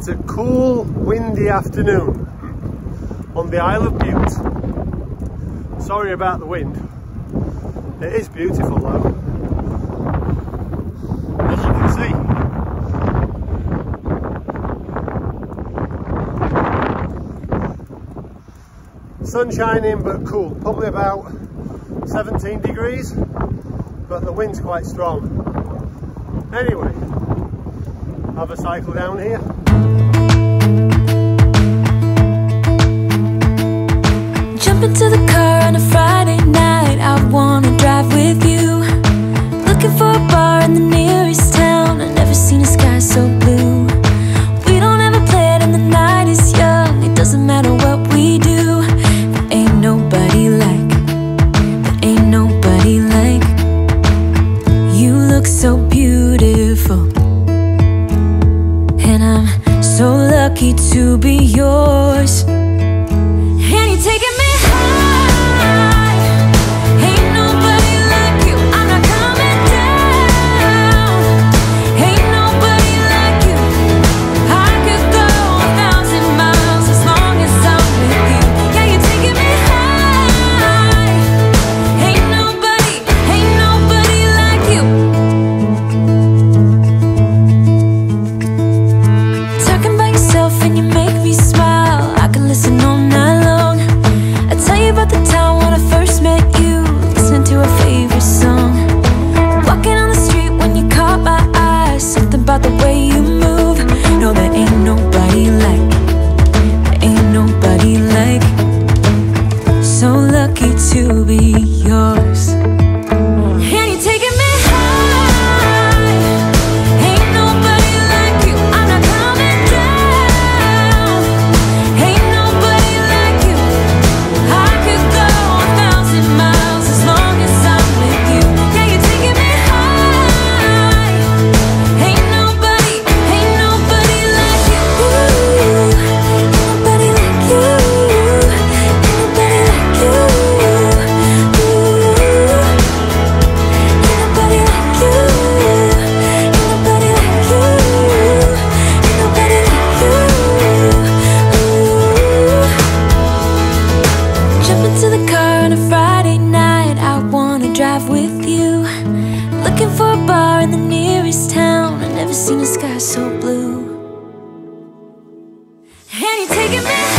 It's a cool, windy afternoon on the Isle of Bute. Sorry about the wind. It is beautiful though, as you can see. Sun shining but cool, probably about 17 degrees, but the wind's quite strong. Anyway, have a cycle down here. so beautiful. And I'm so lucky to be yours. lucky to be yours. never seen a sky so blue. And you're taking me.